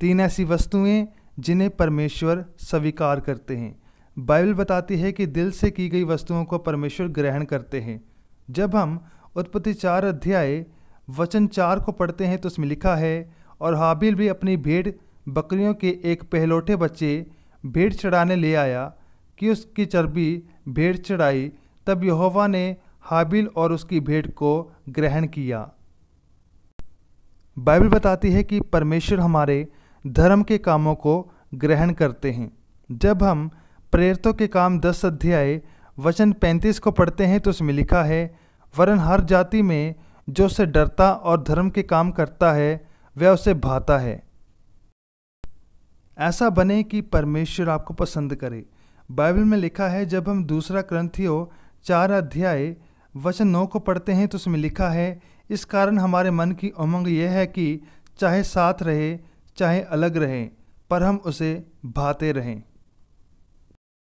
तीन ऐसी वस्तुएँ जिन्हें परमेश्वर स्वीकार करते हैं। बाइबल बताती है कि दिल से की गई वस्तुओं को परमेश्वर ग्रहण करते हैं। जब हम उत्पत्ति चार अध्याय, वचन चार को पढ़ते हैं तो उसमें लिखा है, और हाबिल भी अपनी भेड़ बकरियों के एक पहलोठे बच्चे भेड़ चढ़ाने ले आया कि उसकी चर्बी भेड़ चढ़ाई, तब यहोवा ने हाबिल और उसकी भेड़ को ग्रहण किया। बाइबल बताती है कि परमेश्वर हमारे धर्म के कामों को ग्रहण करते हैं। जब हम प्रेरितों के काम दस अध्याय, वचन पैंतीस को पढ़ते हैं तो उसमें लिखा है, वरन हर जाति में जो उससे डरता और धर्म के काम करता है, वह उसे भाता है। ऐसा बने कि परमेश्वर आपको पसंद करे। बाइबल में लिखा है, जब हम दूसरा ग्रंथियो चार अध्याय, वचन नौ को पढ़ते हैं तो उसमें लिखा है, इस कारण हमारे मन की उमंग यह है कि चाहे साथ रहे चाहे अलग रहें पर हम उसे भाते रहें।